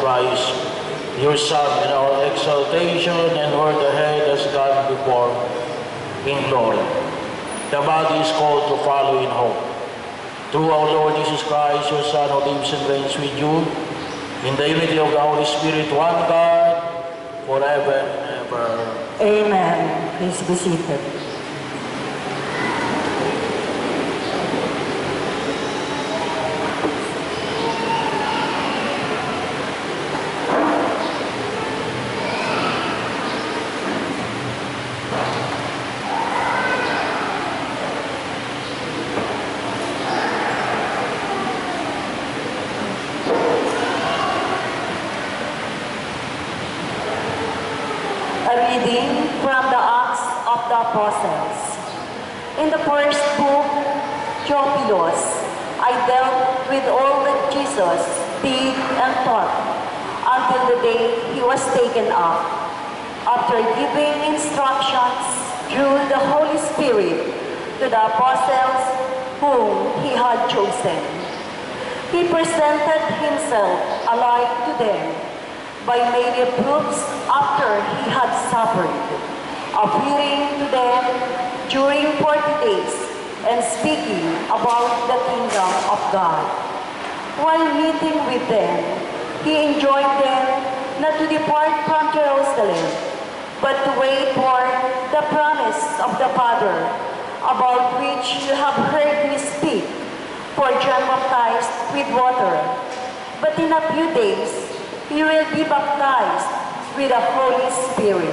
Christ, your Son, in our exaltation and word ahead as God before in glory. The body is called to follow in hope. Through our Lord Jesus Christ, your Son, who lives and reigns with you, in the unity of the Holy Spirit, one God, forever and ever. Amen. Please be seated. A reading from the Acts of the Apostles. In the first book, Theophilus, I dealt with all that Jesus did and taught until the day he was taken up, after giving instructions through the Holy Spirit to the apostles whom he had chosen. He presented himself alive to them by many proofs after he had suffered, appearing to them during forty days and speaking about the kingdom of God. While meeting with them, he enjoined them not to depart from Jerusalem, but to wait for the promise of the Father, about which you have heard me speak. For John baptized with water, but in a few days you will be baptized with the Holy Spirit.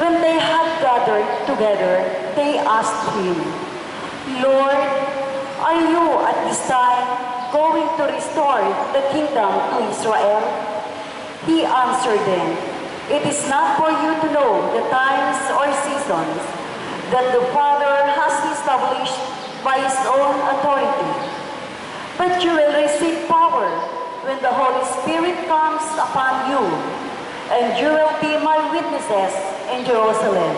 When they had gathered together, they asked him, Lord, are you at this time going to restore the kingdom to Israel? He answered them, It is not for you to know the times or seasons that the Father has established by his own authority. But you will receive power when the Holy Spirit comes upon you, and you will be my witnesses in Jerusalem,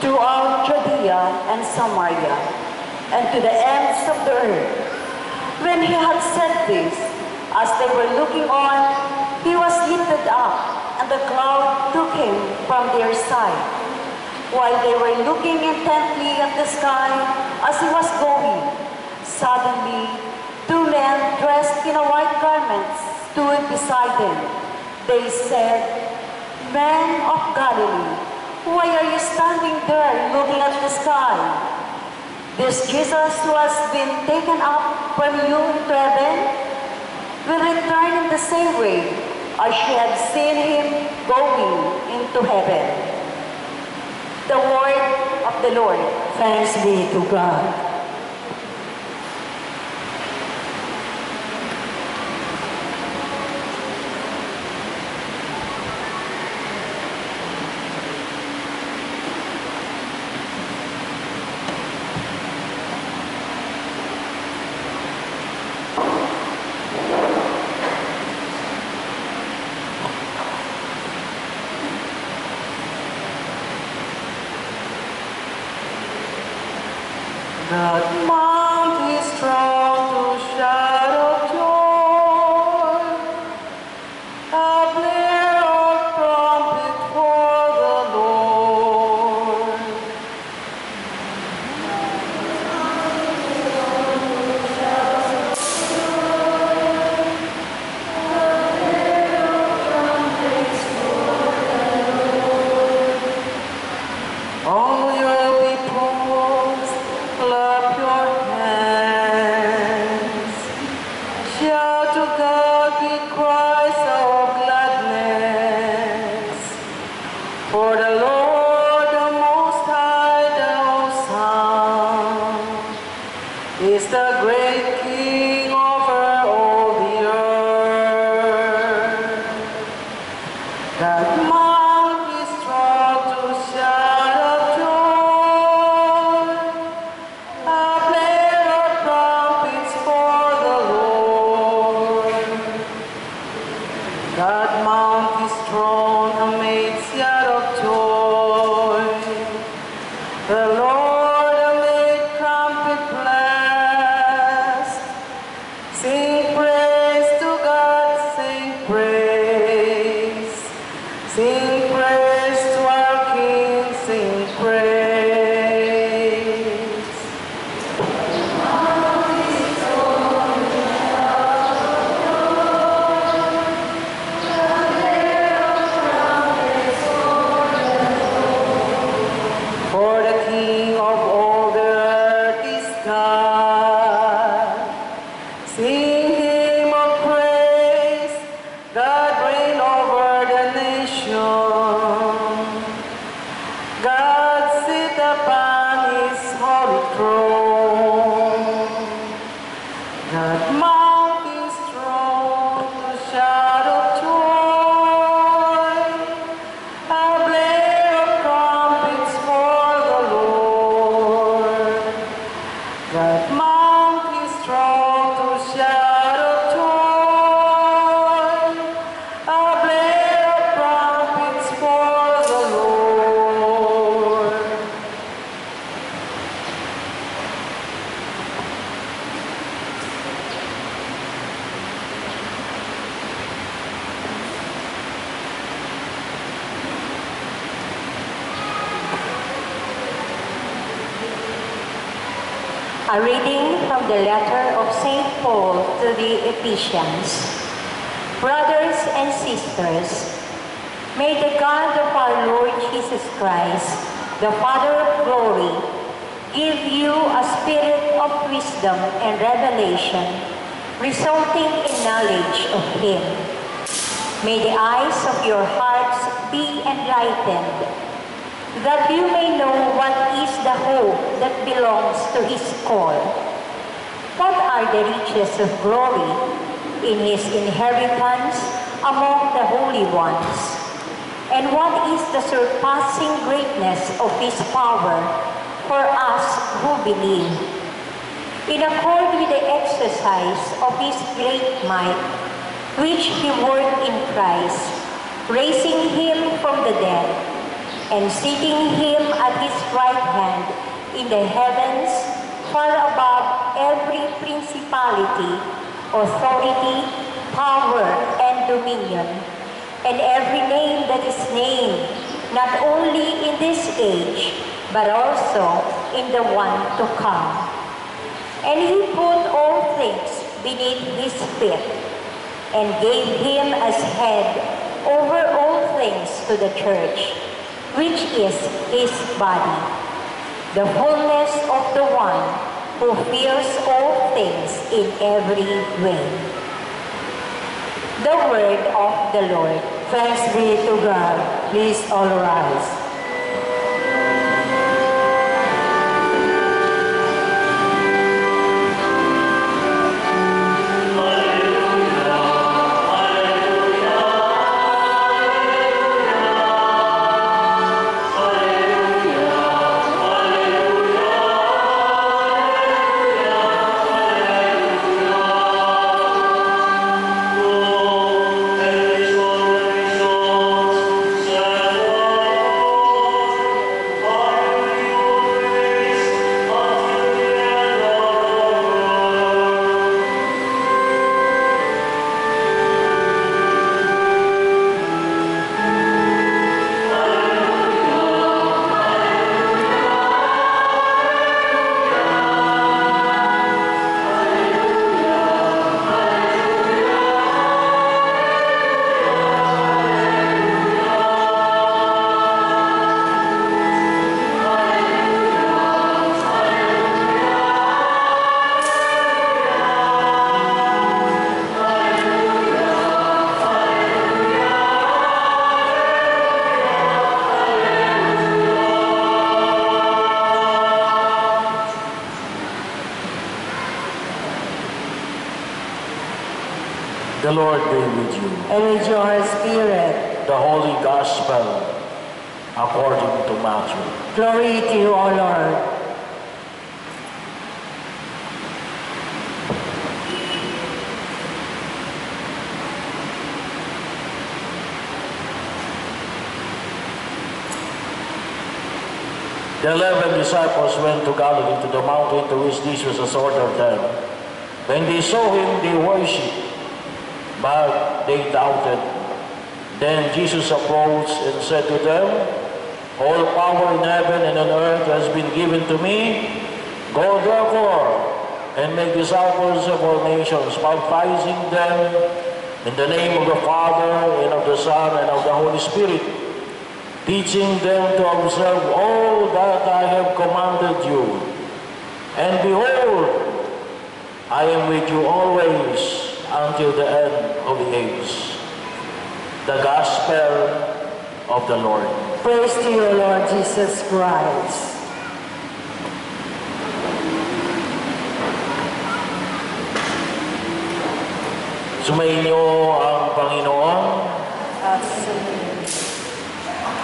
throughout Judea and Samaria, and to the ends of the earth. When he had said this, as they were looking on, he was lifted up, and the cloud took him from their sight. While they were looking intently at the sky as he was going, suddenly two men dressed in a white garments stood beside them. They said, Men of Galilee, why are you standing there looking at the sky? This Jesus who has been taken up from you into heaven will return in the same way as you have seen him going into heaven. The word of the Lord. Thanks be to God. Is the great sisters, may the God of our Lord Jesus Christ, the Father of glory, give you a spirit of wisdom and revelation, resulting in knowledge of Him. May the eyes of your hearts be enlightened that you may know what is the hope that belongs to his call. What are the riches of glory in his inheritance among the holy ones? And what is the surpassing greatness of his power for us who believe? In accord with the exercise of his great might, which he worked in Christ, raising him from the dead, and seating him at his right hand in the heavens, far above every principality, authority, power, and dominion, and every name that is named, not only in this age, but also in the one to come. And he put all things beneath his feet, and gave him as head over all things to the church, which is his body, the fullness of the one who fills all things in every way. The word of the Lord. Thanks be to God. Please all rise. The Lord be with you. And with your spirit, The Holy Gospel according to Matthew. glory to you, O Lord. The eleven disciples went to Galilee to the mountain to which Jesus has ordered them. When they saw him, they worshipped, but they doubted Then Jesus approached and said to them, All power in heaven and on earth has been given to me. Go therefore and make disciples of all nations, baptizing them in the name of the Father and of the Son and of the Holy Spirit, teaching them to observe all that I have commanded you. And behold, I am with you always until the end of the age. The Gospel of the Lord. Praise to you, Lord Jesus Christ. Sumainyo ang Panginoon.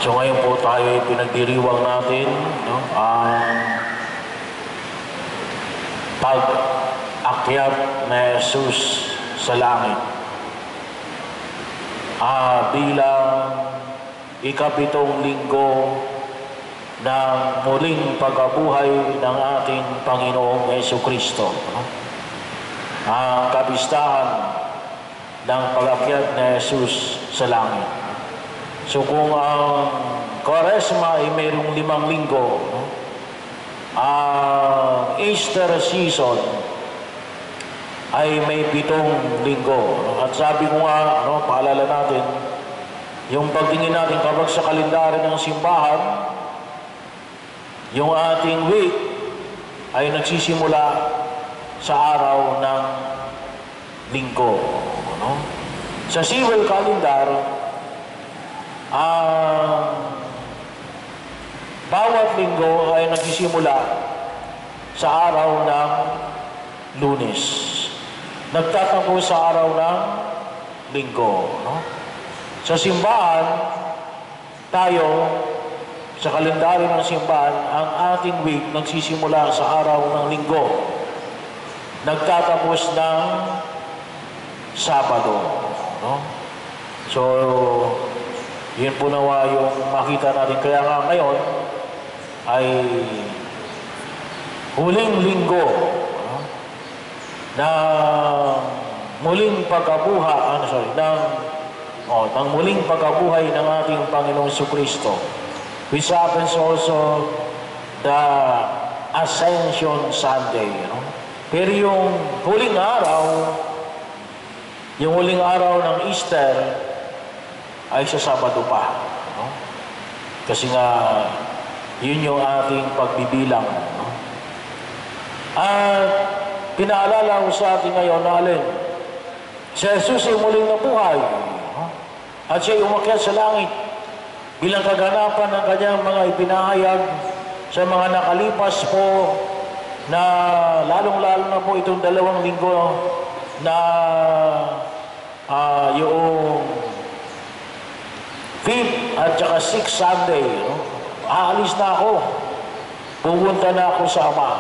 So ngayon po tayo ay pinagdiriwang natin no, ang pag-akyat na Jesus sa langit. Ah, bilang ikapitong linggo ng muling pagkabuhay ng ating Panginoong Yesu Kristo. Ang kapistahan ng pag-akyat na Jesus sa langit. So kung ang Quaresma ay mayroong limang linggo, ang Easter season ay may pitong linggo. At sabi ko nga, no, paalala natin, yung pagtingin natin kapag sa kalendaryo ng simbahan, yung ating week ay nagsisimula sa araw ng linggo. No? Sa civil calendar, ang bawat linggo ay nagsisimula sa araw ng lunes. Nagtatapos sa araw ng linggo. No? Sa simbahan, tayo, sa kalendaryo ng simbahan, ang ating week nagsisimula sa araw ng linggo. Nagtatapos ng Sabado. No? So, yun po nawa yung makita natin. Kaya nga ngayon ay huling linggo na muling pagkabuha, ano sorry, ng, oh, ng muling pagkabuhay ng ating Panginoong Kristo. Which happens also the Ascension Sunday. No? Pero yung huling araw, yung huling araw ng Easter ay sa Sabado pa. No? Kasi nga, yun yung ating pagbibilang. No? At pinaalala ko sa atin ngayon na alin, si Jesus ay muling nabuhay. At siya umakyat sa langit bilang kaganapan ng kanyang mga ipinahayag sa mga nakalipas po na lalong-lalo na po itong dalawang linggo na ah, yung fifth at saka sixth Sunday, no? aalis na ako. Pupunta na ako sa Ama.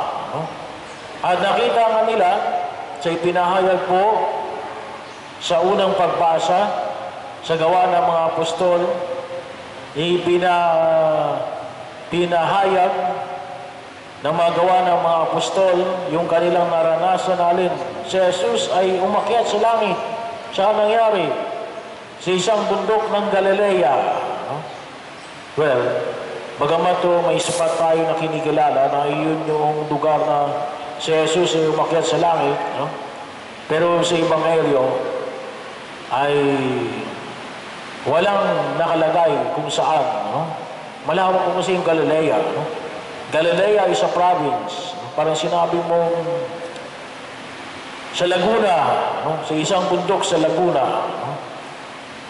At nakita nga nila sa ipinahayag po sa unang pagbasa sa gawa ng mga apostol, ipina, pinahayag ng mga gawa ng mga apostol yung kanilang naranasan alin. Si Jesus ay umakyat sa langit. Saan nangyari? Sa isang bundok ng Galilea. Well, bagamat may sapat tayo na kinikilala na iyon yung lugar na si Jesus ay umakyat sa langit. No? Pero sa Ebanghelyo ay walang nakalagay kung saan. No? Malawak po kasi yung Galilea. No? Galilea is a province. Parang sinabi mo sa Laguna, no? sa isang bundok sa Laguna. No?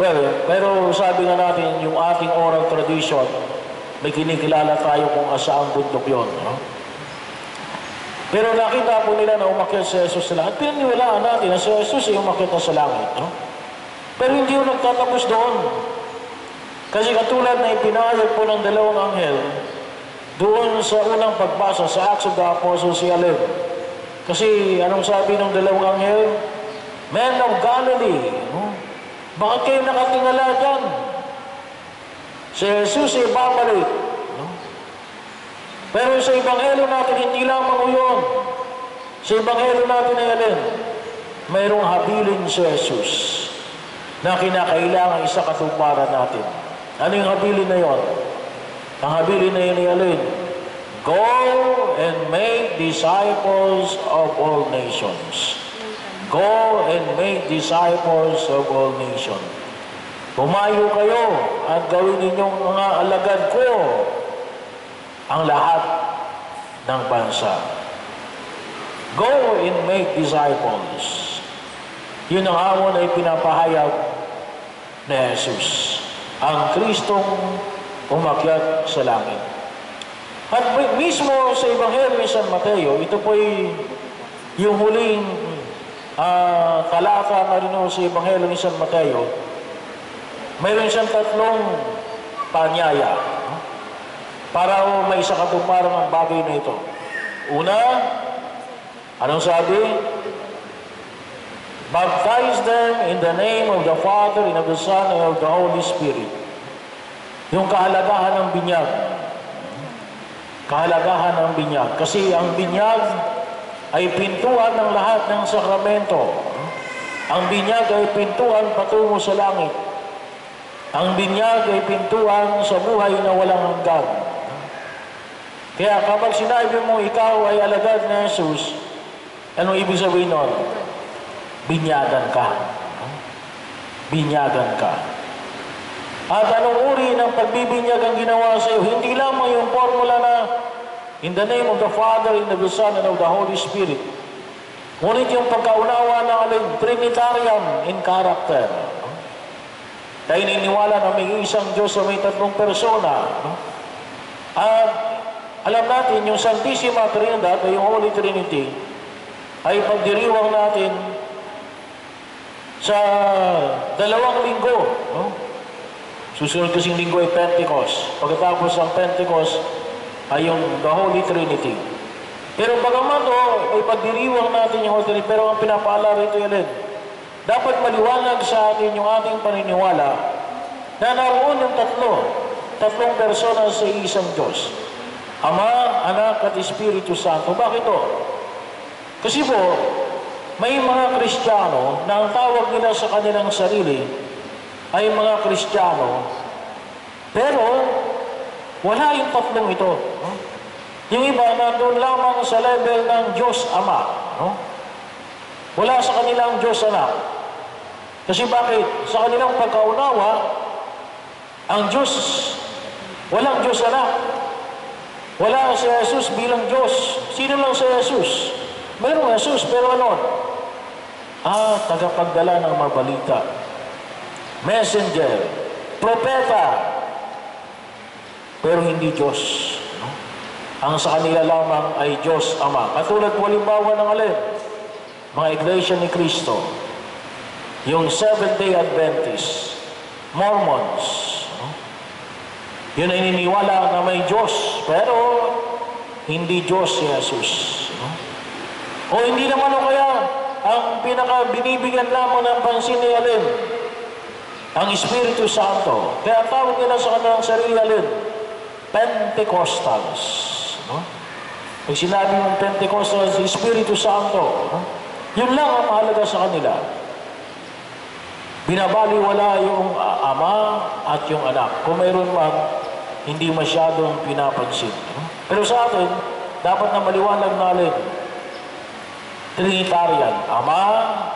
Well, pero sabi nga natin, yung ating oral tradition, may kinikilala tayo kung asaang bundok yon. No? Pero nakita po nila na umakyat si Jesus sa langit. Pinaniwalaan natin na si Jesus ay umakyat sa langit. No? Pero hindi yung nagtatapos doon. Kasi katulad na ipinahayag po ng dalawang anghel, doon sa unang pagbasa sa Acts of the Apostles si Alem. Kasi anong sabi ng dalawang anghel? Men of Galilee, no? bakit kayo nakatingala dyan? Si Jesus ay babalik. Pero sa Ebanghelyo natin, hindi lamang yun. Sa Ebanghelyo natin alin? Mayroong habilin si Jesus. na kinakailangan isa katuparan natin. Ano yung habilin na yon? Ang habilin na yun ay alin? Go and make disciples of all nations. Go and make disciples of all nations. Pumayo kayo at gawin ninyong mga alagad ko ang lahat ng bansa. Go and make disciples. Yun ang hamon ay pinapahayag ni Jesus. Ang Kristong umakyat sa langit. At mismo sa Ebanghelyo ni San Mateo, ito po'y yung huling ah, talata na rin sa Ebanghelyo ni San Mateo, mayroon siyang tatlong panyaya para ho may isa katuparan ang bagay na ito. Una, anong sabi? Baptize them in the name of the Father, and of the Son, and of the Holy Spirit. Yung kahalagahan ng binyag. Kahalagahan ng binyag. Kasi ang binyag ay pintuan ng lahat ng sakramento. Ang binyag ay pintuan patungo sa langit. Ang binyag ay pintuan sa buhay na walang hanggan. Kaya kapag sinabi mo ikaw ay alagad na Jesus, anong ibig sabihin nun? Binyagan ka. Binyagan ka. At anong uri ng pagbibinyag ang ginawa sa iyo? Hindi lamang yung formula na in the name of the Father, in the Son, and of the Holy Spirit. Ngunit yung pagkaunawa ng alin, Trinitarian in character. Tayo niniwala na may isang Diyos na may tatlong persona. At alam natin, yung Santissima Trinidad, o yung Holy Trinity, ay pagdiriwang natin sa dalawang linggo. No? Susunod kasing linggo ay Pentecost. Pagkatapos ng Pentecost ay yung the Holy Trinity. Pero bagaman o, ay pagdiriwang natin yung Holy Trinity, pero ang pinapaalala rito yan, dapat maliwanag sa atin yung ating paniniwala na naroon yung tatlo, tatlong persona sa isang Diyos. Ama, Anak, at Espiritu Santo. Bakit to? Kasi po, may mga Kristiyano na ang tawag nila sa kanilang sarili ay mga Kristiyano, pero wala yung tatlong ito. no? Yung iba nandun lamang sa level ng Diyos Ama. No? Wala sa kanilang Diyos Anak. Kasi bakit? Sa kanilang pagkaunawa, ang Diyos, walang Diyos Anak. Wala si Jesus bilang Diyos. Sino lang si Jesus? Mayroong Jesus, pero ano? Ah, tagapagdala ng mabalita. Messenger. Propeta. Pero hindi Diyos. No? Ang sa kanila lamang ay Diyos Ama. Katulad po halimbawa ng alin? Mga iglesia ni Kristo. Yung Seventh-day Adventist. Mormons. Yun ay niniwala na may Diyos. Pero hindi Diyos si Jesus. No? O hindi naman o kaya ang pinaka binibigyan lamang ng pansin ni Alin, ang Espiritu Santo. Kaya tawag nila sa kanilang sarili Alin, Pentecostals. No? Pag sinabi mong Pentecostals, Espiritu Santo, no? yun lang ang mahalaga sa kanila. Binabaliwala yung ama at yung anak. Kung mayroon man, hindi masyadong pinapansin. Pero sa atin, dapat na maliwanag natin, Trinitarian, Ama,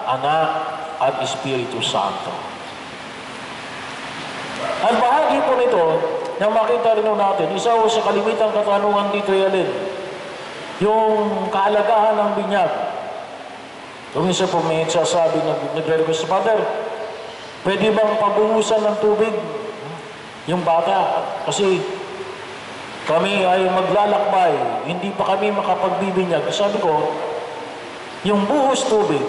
Anak, at Espiritu Santo. Ang bahagi po nito, na makita rin natin, isa ho sa kalimitang katanungan dito yalin, yung kahalagahan ng binyag. Yung isa po may sasabi, nag- nagre-request, Father, pwede bang pabuhusan ng tubig yung bata? Kasi kami ay maglalakbay, hindi pa kami makapagbibinyag. Sabi ko, yung buhos tubig,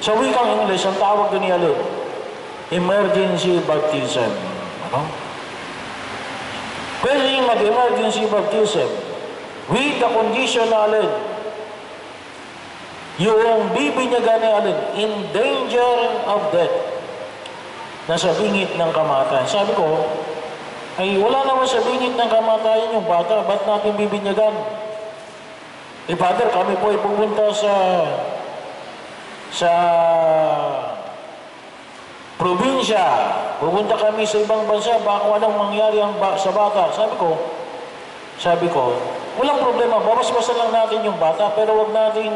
sa wikang English, ang tawag doon niya alin, emergency baptism. Ano? Pwede mag-emergency baptism with the condition na alin, yung bibinyagan na alin, in danger of death, nasa bingit ng kamatayan. Sabi ko, ay wala naman sa bingit ng kamatayan yung bata, ba't natin bibinyagan? Eh, Father, kami po ay pupunta sa sa probinsya, pupunta kami sa ibang bansa, baka anong mangyari ang ba- sa bata. Sabi ko, sabi ko, walang problema, babasbasan lang natin yung bata, pero wag natin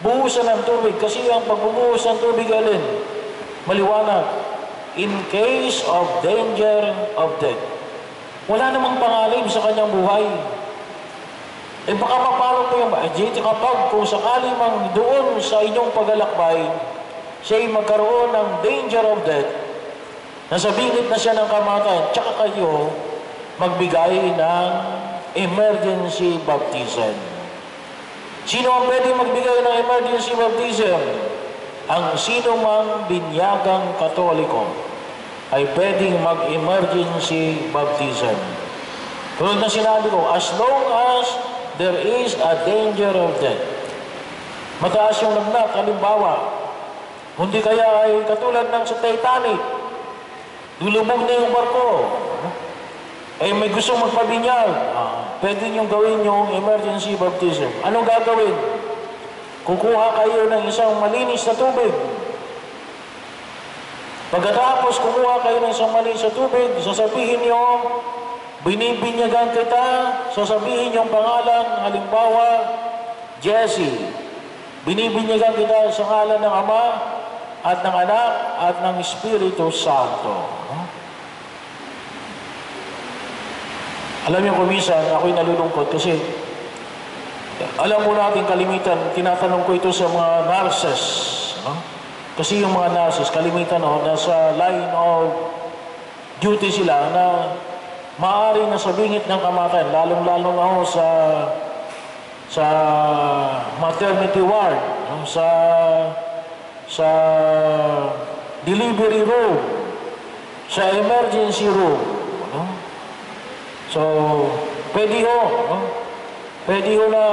buhusan ng tubig. Kasi ang pagbubuhos ng tubig, alin, maliwanag, in case of danger of death. Wala namang pangalim sa kanyang buhay. Eh baka mapalo po yung eh, JT kapag kung sakali mang doon sa inyong paglalakbay, siya'y magkaroon ng danger of death, nasa bingit na siya ng kamatayan, tsaka kayo magbigay ng emergency baptism. Sino ang pwede magbigay ng emergency baptism? Ang sino mang binyagang katoliko ay pwedeng mag-emergency baptism. Tulad na sinabi ko, as long as there is a danger of death. Mataas yung lagnat, halimbawa, hindi kaya ay katulad ng sa Titanic, lulubog na yung barko, eh may gusto magpabinyag, ah, pwede niyong gawin yung emergency baptism. Anong gagawin? Kukuha kayo ng isang malinis na tubig. Pagkatapos kumuha kayo ng isang malinis na tubig, sasabihin niyo, binibinyagan kita, sasabihin yung pangalan, halimbawa, Jesse. Binibinyagan kita sa ngalan ng Ama at ng Anak at ng Espiritu Santo. Alam niyo kung minsan, ako'y nalulungkot kasi alam mo natin kalimitan, tinatanong ko ito sa mga nurses. No? Kasi yung mga nurses, kalimitan no, nasa line of duty sila na maaari na sa bingit ng kamatayan, lalong-lalo na ho sa sa maternity ward, no? sa sa delivery room, sa emergency room. No? So, pwede ho, no? Pwede ho na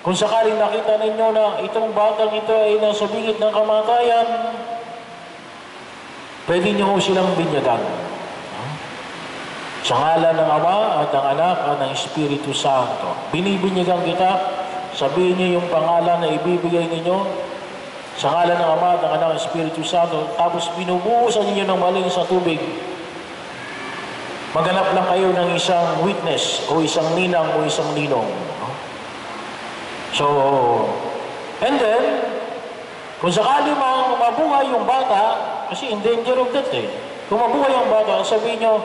kung sakaling nakita ninyo na itong batang ito ay nasa bingit ng kamatayan, pwede niyo ho silang binyagan. Sa ngalan ng Ama at ng Anak at ng Espiritu Santo. Binibinyagan kita, sabihin niyo yung pangalan na ibibigay ninyo sa ngalan ng Ama at ng Anak at ng Espiritu Santo, tapos binubuhusan ninyo ng malinis sa tubig Maghanap lang kayo ng isang witness o isang ninang o isang ninong. no? So, and then, kung sakali mang mabuhay yung bata, kasi in danger of death eh. Kung mabuhay yung bata, sabihin nyo,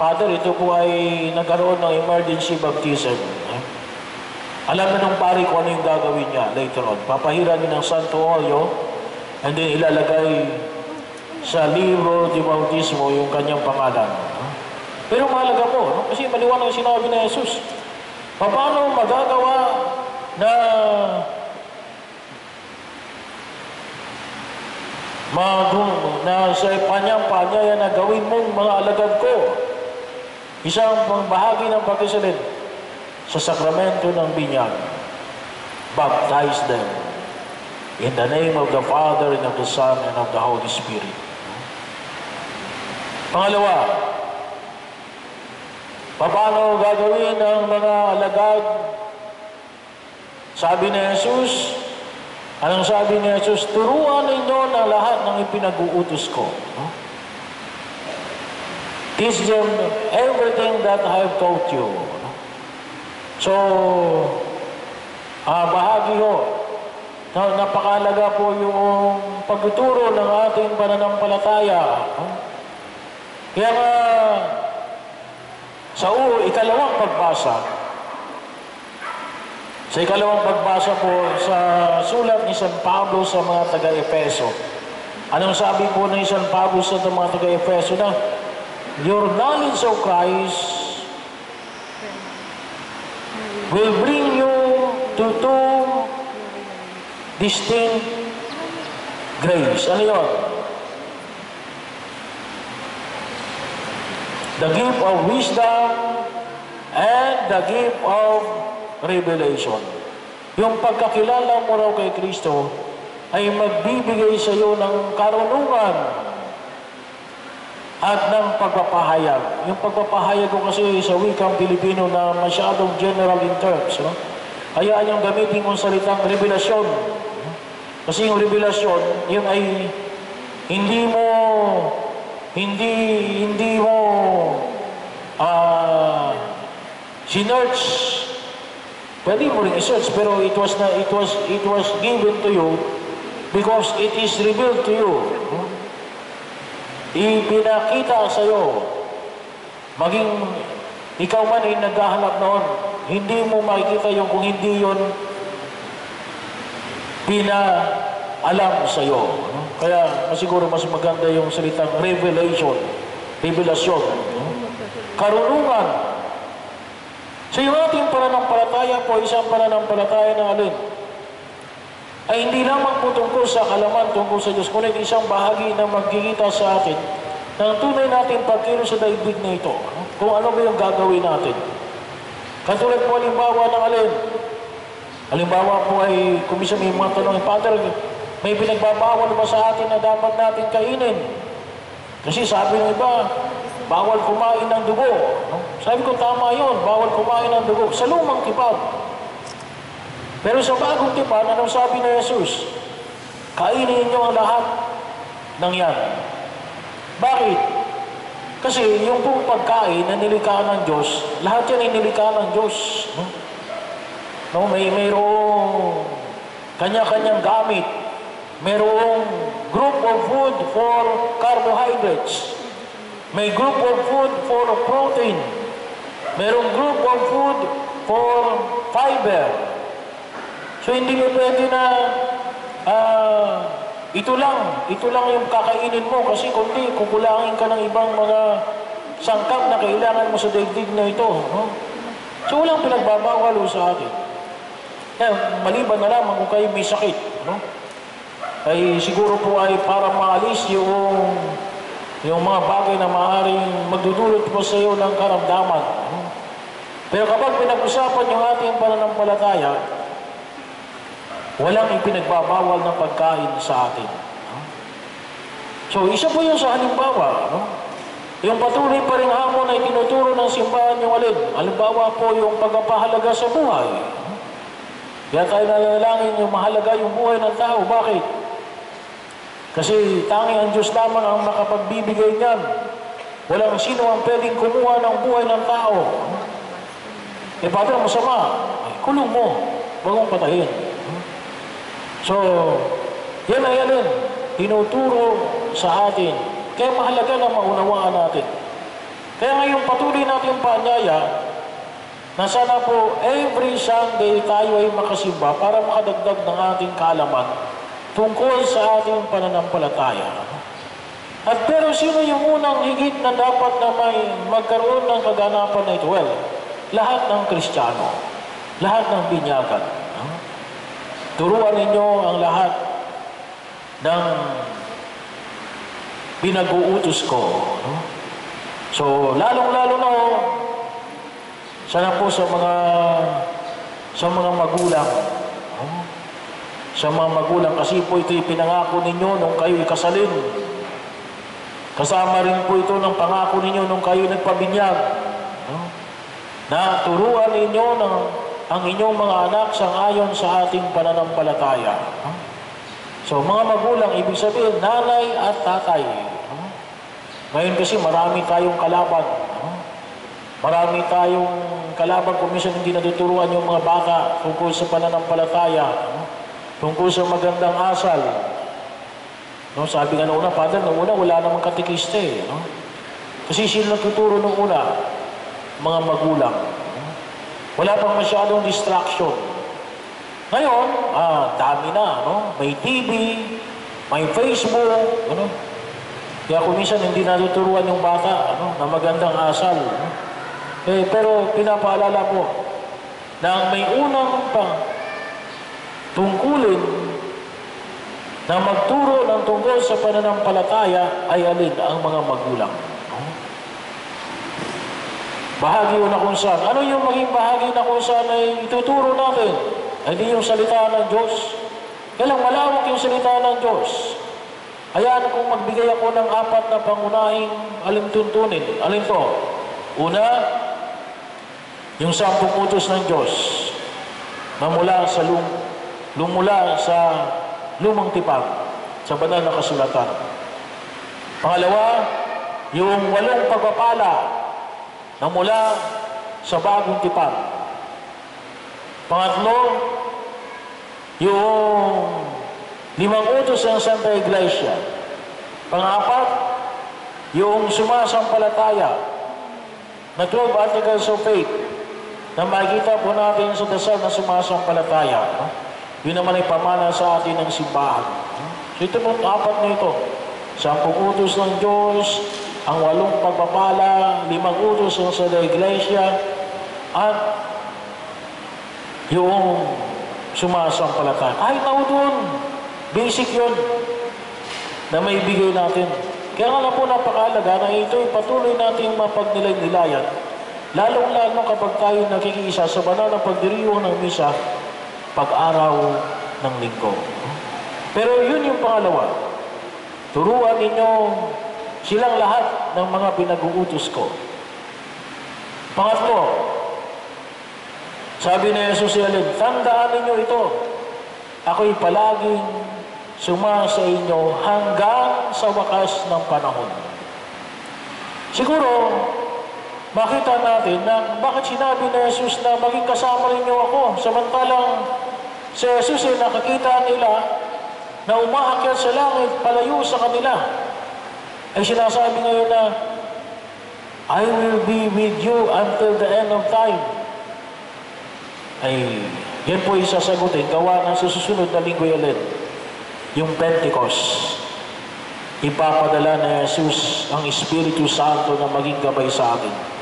Father, ito po ay nagkaroon ng emergency baptism. Eh? Alam na ng pari kung ano yung gagawin niya later on. Papahira niya ng Santo Olio and then ilalagay sa libro di bautismo yung kanyang pangalan. no? Pero mahalaga po, no? kasi maliwanag ang sinabi ni Jesus. Paano magagawa na magum na sa kanyang panyaya na gawin mong mga alagad ko. Isang bahagi ng pagkisalin sa sakramento ng binyag. Baptize them in the name of the Father and of the Son and of the Holy Spirit. Pangalawa, paano gagawin ang mga alagad? Sabi ni Jesus, anong sabi ni Jesus? Turuan ninyo na lahat ng ipinag-uutos ko. No? Teach them everything that I have taught you. So, ah, bahagi ho, na napakalaga po yung pagtuturo ng ating pananampalataya. no? Kaya nga, sa ikalawang pagbasa, sa ikalawang pagbasa po sa sulat ni San Pablo sa mga taga-Efeso. Anong sabi po ni San Pablo sa mga taga-Efeso na, Your knowledge of Christ will bring you to two distinct grace. Ano yun? The gift of wisdom and the gift of revelation. Yung pagkakilala mo raw kay Kristo ay magbibigay sa iyo ng karunungan at ng pagpapahayag. Yung pagpapahayag ko kasi sa wikang Pilipino na masyadong general in terms. No? Hayaan yung gamitin kong salitang revelasyon. Kasi yung revelasyon, yun ay hindi mo, hindi, hindi mo, ah, sinerch, pwede mo rin i-search, pero it was, na, it was, it was given to you because it is revealed to you. Hmm? Ipinakita sa iyo, maging ikaw man ay naghahanap noon, hindi mo makikita yung kung hindi yon pinaalam sa iyo. no? Kaya masiguro mas maganda yung salitang revelation, revelasyon, karunungan. So yung ating pananampalataya po, isang pananampalataya na alin? Ay hindi lamang po tungkol sa kalaman tungkol sa Diyos, kundi isang bahagi na magkikita sa atin ng tunay natin pagkilos sa daigdig na ito. Kung ano ba yung gagawin natin. Katulad po halimbawa ng alin, Halimbawa po ay kung minsan may mga tanong, Father, may pinagbabawal ba sa atin na dapat natin kainin? Kasi sabi ng iba, bawal kumain ng dugo. Sabi ko, tama yon, bawal kumain ng dugo. Sa lumang tipad. Pero sa bagong tipad, anong sabi ni Jesus? Kainin niyo ang lahat ng yan. Bakit? Kasi yung pong pagkain na nilikha ng Diyos, lahat yan ay nilikha ng Diyos. No? No, may mayroong kanya-kanyang gamit. Mayroong group of food for carbohydrates. May group of food for protein. Mayroong group of food for fiber. So hindi mo pwede na ah, ito lang, ito lang yung kakainin mo kasi kundi kukulangin ka ng ibang mga sangkap na kailangan mo sa daigdig na ito. No? So walang pinagbabawal sa atin. Kaya maliban na lamang kung kayo may sakit, no? Ay siguro po ay para maalis yung yung mga bagay na maaaring magdudulot po sa iyo ng karamdaman. Pero kapag pinag-usapan yung ating pananampalataya, walang ipinagbabawal ng pagkain sa atin. So, isa po yung sa halimbawa. No? Yung patuloy pa rin hamon ay tinuturo ng simbahan yung alin. Halimbawa po yung pagpapahalaga sa buhay. Kaya tayo nalalangin yung mahalaga yung buhay ng tao. Bakit? Kasi tangi ang Diyos lamang ang makapagbibigay niyan. Walang sino ang pwedeng kumuha ng buhay ng tao. Eh, Padre, masama. Ay, kulong mo. Huwag mong. So, yan ay alin. Tinuturo sa atin. Kaya mahalaga na maunawaan natin. Kaya ngayon patuloy natin paanyaya na sana po every Sunday tayo ay makasimba para makadagdag ng ating kaalaman tungkol sa ating pananampalataya. At pero sino yung unang higit na dapat na may magkaroon ng kaganapan na ito? Well, lahat ng Kristiyano, lahat ng binyagan. no? Turuan ninyo ang lahat ng pinag-uutos ko. no? So, lalong-lalo na ho, sana po sa mga sa mga magulang. Sa mga magulang kasi po ito pinangako ninyo nung kayo ikasalin. Kasama rin po ito ng pangako ninyo nung kayo nagpabinyag. No? Na turuan ninyo ng ang inyong mga anak sang ayon sa ating pananampalataya. No? So mga magulang, ibig sabihin, nanay at tatay. no? Ngayon kasi marami tayong kalaban. no? Marami tayong kalaban kung minsan hindi natuturuan yung mga bata tungkol sa pananampalataya. no? Tungkol sa magandang asal. No, sabi nga nung una, Father, nung una wala namang katikista eh. No? Kasi sila nagtuturo nung una, mga magulang. Wala pang masyadong distraction. Ngayon, ah, dami na, no? May TV, may Facebook, ano? Kaya kung minsan hindi natuturuan yung bata, ano, na magandang asal. No? Eh, pero pinapaalala ko na ang may unang pang tungkulin na magturo ng tungkol sa pananampalataya ay alin ang mga magulang. Bahagi yun na kung saan. Ano yung maging bahagi na kung saan ay ituturo natin? Ay di yung salita ng Diyos. Kailang malawak yung salita ng Diyos. Hayaan kung magbigay ako ng apat na pangunahing alintuntunin. Alin to? Una, yung sampung utos ng Diyos na mula sa lum lumula sa lumang tipag sa banal na kasulatan. Pangalawa, yung walong pagpapala na mula sa bagong tipan. Pangatlo, yung limang utos ng Santa Iglesia. Pangapat, yung sumasampalataya na 12 Articles of Faith na makikita po natin sa dasal na sumasampalataya. No? Yun naman ay pamana sa atin ng simbahan. So ito po, apat na ito. Sampung utos ng Diyos, ang walong pagpapala, limang utos ng sa Iglesia, at yung sumasampalataya. Ay, tao doon. Basic yun na may bigay natin. Kaya nga lang po napakalaga na ito'y patuloy nating mapagnilay-nilayan. Lalong-lalo kapag tayo nakikiisa sa banal na pagdiriwang ng misa, pag-araw ng linggo. Pero yun yung pangalawa. Turuan ninyo silang lahat ng mga pinag-uutos ko. Pangatlo, sabi ni Jesus si Alin, tandaan ninyo ito. Ako'y palaging suma sa inyo hanggang sa wakas ng panahon. Siguro, makita natin na bakit sinabi ni Jesus na maging kasama ninyo ako. Samantalang si Jesus ay nakakita nila na umaakyat sa langit palayo sa kanila. Ay sinasabi ngayon na, I will be with you until the end of time. Ay, yan po isasagutin, gawa ng susunod na linggo ulit, yung Pentecost. Ipapadala ni Jesus ang Espiritu Santo na maging gabay sa atin.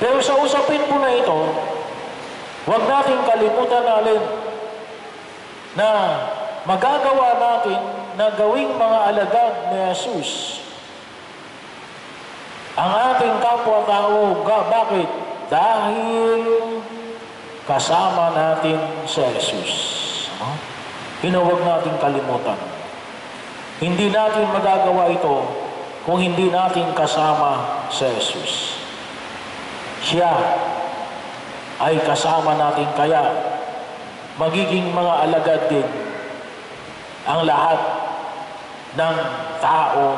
Pero sa usapin po na ito, huwag natin kalimutan alin na magagawa natin na gawing mga alagad ni Jesus ang ating kapwa-tao. Bakit? Dahil kasama natin si Jesus. No? Hinuwag natin kalimutan. Hindi natin magagawa ito kung hindi natin kasama si Jesus. Siya ay kasama natin kaya magiging mga alagad din ang lahat ng tao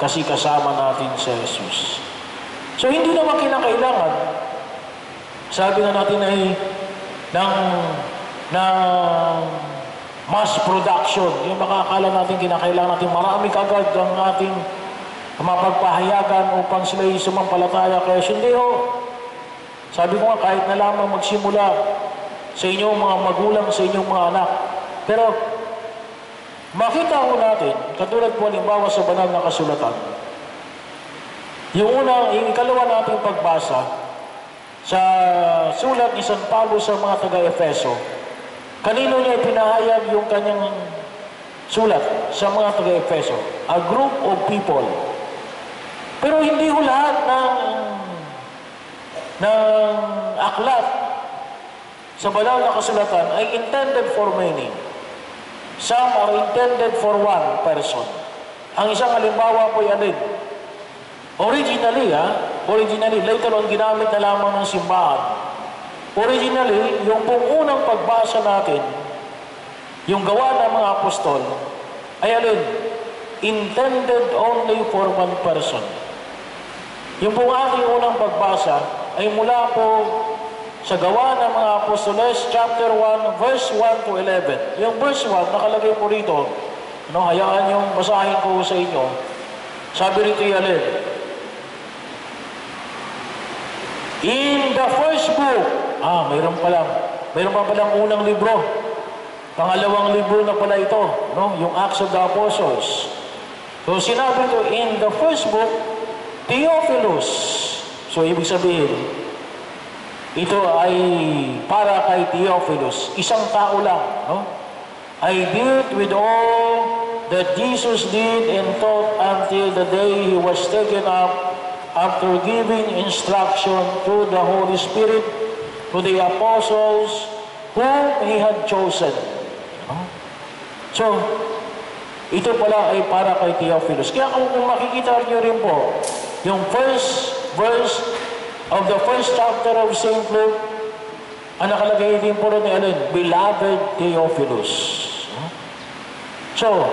kasi kasama natin si Jesus. So hindi naman kinakailangan, sabi nga natin ay ng, ng mass production, yung makakala natin kinakailangan natin marami kagad ang ating mapagpahayagan upang sila'y sumampalataya kaya hindi ho. Sabi ko nga kahit na lamang magsimula sa inyong mga magulang, sa inyong mga anak. Pero Makita ko natin, katulad po halimbawa sa banal na kasulatan, yung una, yung ikalawa nating pagbasa sa sulat ni San Pablo sa mga taga-Efeso, kanino niya pinahayag yung kanyang sulat sa mga taga-Efeso? A group of people. Pero hindi ho lahat ng, ng aklat sa banal na kasulatan ay intended for many. Some are intended for one person. Ang isang halimbawa po ay alin? Originally, ha? Originally, later on, ginamit na lamang ng simbahan. Originally, yung pong unang pagbasa natin, yung gawa ng mga apostol, ay alin? Intended only for one person. Yung pong ating unang pagbasa, ay mula po sa gawa ng mga apostoles, chapter 1, verse 1 to 11. Yung verse 1, nakalagay po rito, ano, hayaan yung basahin ko sa inyo. Sabi rito yung In the first book, ah, mayroon pa lang, mayroon pa palang unang libro. Pangalawang libro na pala ito, no? yung Acts of the Apostles. So sinabi ko, in the first book, Theophilus. So ibig sabihin, ito ay para kay Theophilus, isang tao lang, no? I dealt with all that Jesus did and taught until the day he was taken up after giving instruction through the Holy Spirit to the apostles whom he had chosen. So, ito pala ay para kay Theophilus. Kaya kung, kung makikita niyo rin po, yung first verse of the first chapter of St. Luke, ang nakalagay din po rin ni Beloved Theophilus. So,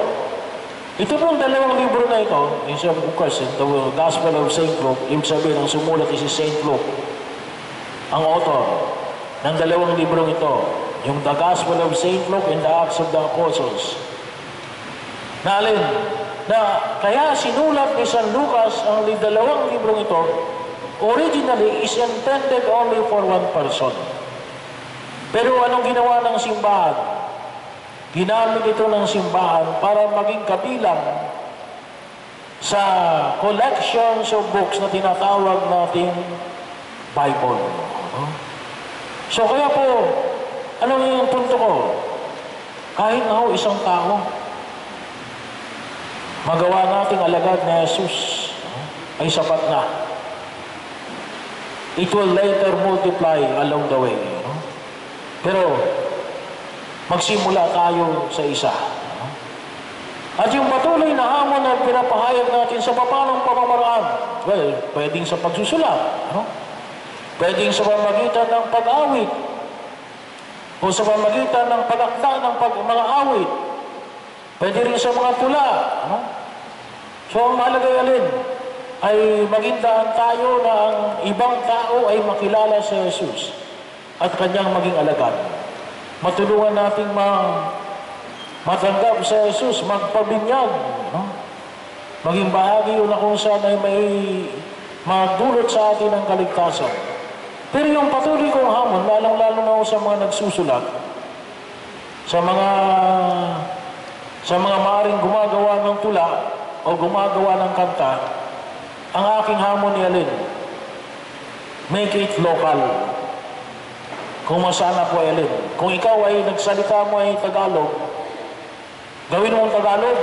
Ito pong dalawang libro na ito, is of course, the Gospel of St. Luke, yung sabihin, ang sumulat si St. Luke, ang author ng dalawang librong ito, yung The Gospel of St. Luke and the Acts of the Apostles. Na alin, na kaya sinulat ni San Lucas ang dalawang librong ito, originally is intended only for one person. Pero anong ginawa ng simbahan? Ginamit ito ng simbahan para maging kabilang sa collections of books na tinatawag nating Bible. So kaya po, ano yung punto ko? Kahit na ho isang tao, magawa nating alagad na Jesus ay sapat na. It will later multiply along the way. Pero, magsimula tayo sa isa. At yung patuloy na hamon na pinapahayag natin sa papanong pamamaraan, well, pwedeng sa pagsusulat, no? pwedeng sa pamagitan ng pag-awit, o sa pamagitan ng pagakda ng pag mga awit, pwede rin sa mga tula. So ang mahalaga alin ay magindaan tayo na ang ibang tao ay makilala sa Jesus at kanyang maging alagad. Matulungan nating ma matanggap sa Jesus, magpabinyag. No? Maging bahagi yun na kung saan ay may magdulot sa atin ng kaligtasan. Pero yung patuloy kong hamon, lalong-lalo na ako sa mga nagsusulat, sa mga sa mga maaring gumagawa ng tula o gumagawa ng kanta, ang aking hamon ni Alin, make it local. Kung masana po Alin. Kung ikaw ay nagsalita mo ay Tagalog, gawin mong Tagalog.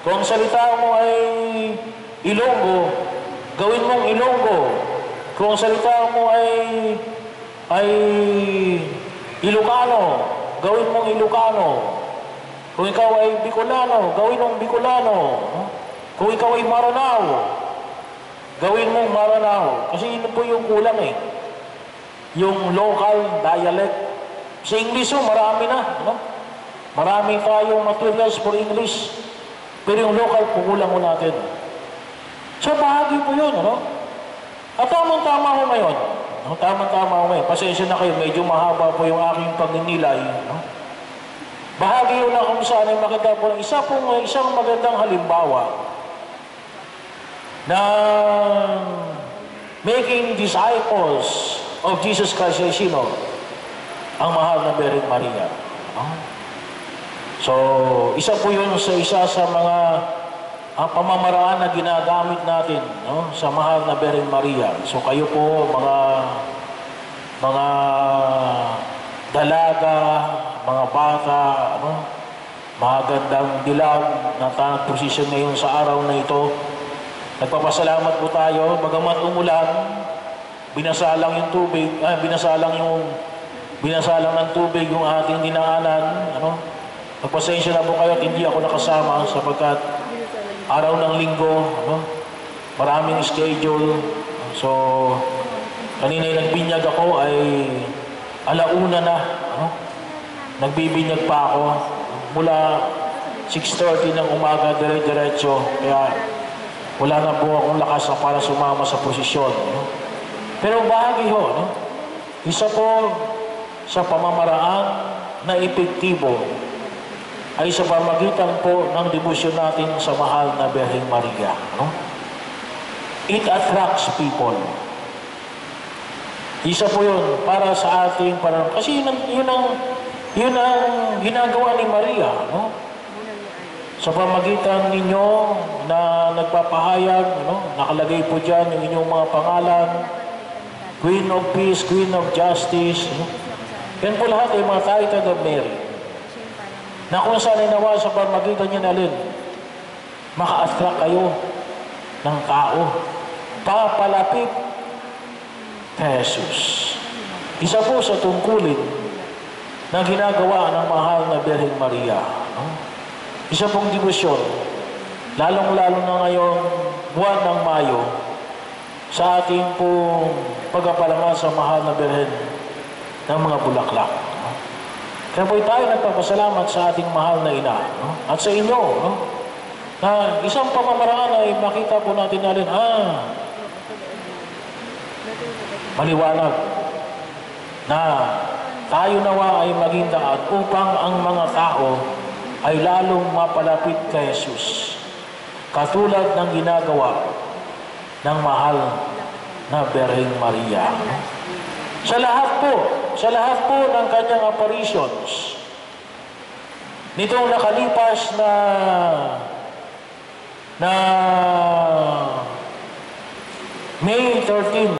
Kung ang salita mo ay Ilonggo, gawin mong Ilonggo. Kung ang salita mo ay ay Ilocano, gawin mong Ilocano. Kung ikaw ay Bicolano, gawin mong Bicolano. Kung ikaw ay Maranao, gawin mong Maranao. Kasi yun po yung kulang eh. Yung local dialect. Sa English oh, marami na. No? Marami tayong materials for English. Pero yung local, kukulang mo natin. So, bahagi po yun, ano? At tamang-tama ko ngayon. No? Tamang-tama ko ngayon. Pasensya na kayo, medyo mahaba po yung aking pagninilay. No? Bahagi yun na kung saan ay makita po ng isa pong isang magandang halimbawa na making disciples of Jesus Christ ay sino? Ang mahal na Birhen Maria. No? So, isa po yun sa isa sa mga ang pamamaraan na ginagamit natin no, sa mahal na Birhen Maria. So kayo po mga mga dalaga, mga bata, ano, magandang dilag na tanang posisyon ngayon sa araw na ito. Nagpapasalamat po tayo, bagamat umulan, binasalang yung tubig, ah, binasalang yung binasalang ng tubig yung ating dinaanan, ano? Magpasensya na po kayo at hindi ako nakasama sapagkat araw ng linggo, ano? Maraming schedule. So, kanina nagbinyag ako ay alauna na, ano? Nagbibinyag pa ako mula 6.30 ng umaga dire-diretso. Kaya wala na po akong lakas para sumama sa posisyon. No? Pero bahagi ho, no? isa po sa pamamaraan na epektibo ay sa pamagitan po ng debosyon natin sa mahal na Birheng Maria. No? It attracts people. Isa po yun para sa ating parang kasi yun ang, yun ang, yun ang ginagawa ni Maria. No? Sa pamagitan ninyo na nagpapahayag, no? nakalagay po dyan yung inyong mga pangalan, Queen of Peace, Queen of Justice. No? Yan po lahat ay mga title of Mary. Na kung saan ay nawa sa pamagitan niya nalin, maka-attract kayo ng tao. Papalapit kay Jesus. Isa po sa tungkulin na ginagawa ng mahal na Birheng Maria. No? Isa pong debosyon, lalong-lalo na ngayong buwan ng Mayo, sa ating pong pagkapalangan sa mahal na Birhen ng mga bulaklak. No? Kaya po tayo nagpapasalamat sa ating mahal na ina. No? At sa inyo, no? Na isang pamamaraan ay makita po natin natin, ah, maliwanag na tayo nawa ay maging daan upang ang mga tao ay lalong mapalapit kay Jesus. Katulad ng ginagawa ng mahal na Bereng Maria. Sa lahat po, sa lahat po ng kanyang apparitions, nitong nakalipas na na May 13,